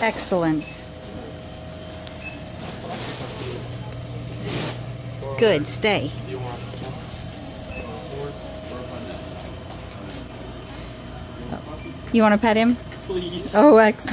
Excellent. Good. Stay. You want to pet him? Please. Oh, ex-